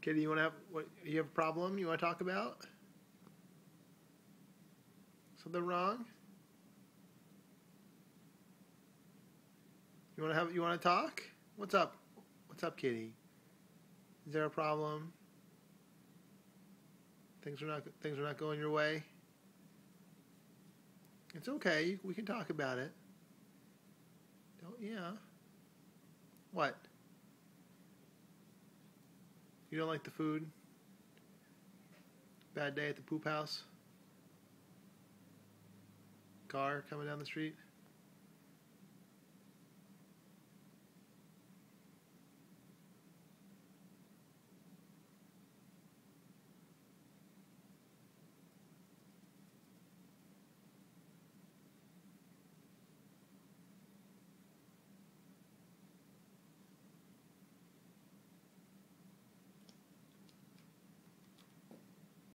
Kitty, you want to have what? You have a problem you want to talk about? Something wrong? You want to have? You want to talk? What's up? What's up, Kitty? Is there a problem? Things are not things are not going your way. It's okay. We can talk about it. Don't yeah. What? You don't like the food? Bad day at the poop house? Car coming down the street?